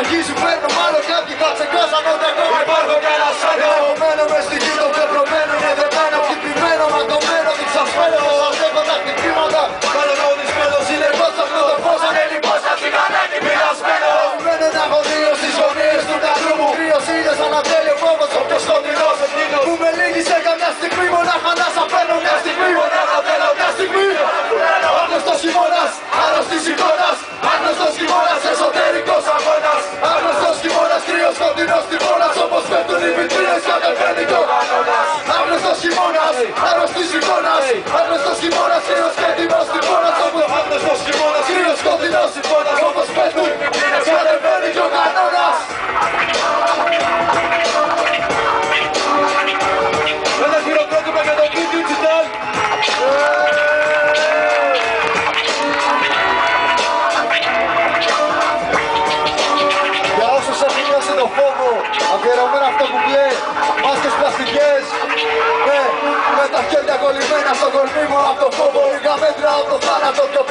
αρχή σου φέρνω μάλλον κάποιοι. Θα ξεκάσαν όταν ακόμα υπάρχω κι ένα σαν Έλληνος Συμφώνας όπως πέφτουν Ένας κατεβαίνει και ο κανόνας Ένα χειροκρότημα για το Big Digital Για όσους έχουν νιώσει το φόβο Αφιερωμένα αυτό που πλέει Μάσκες πλαστικές. Ε, με, τα χέρια κολλημένα στο κορμί μου Απ' το φόβο λίγα μέτρα από το θάνατο πιο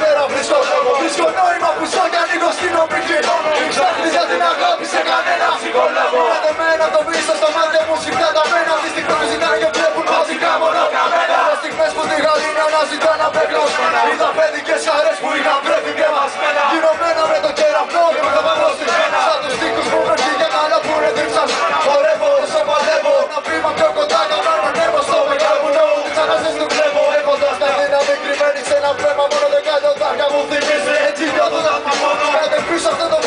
Please, after the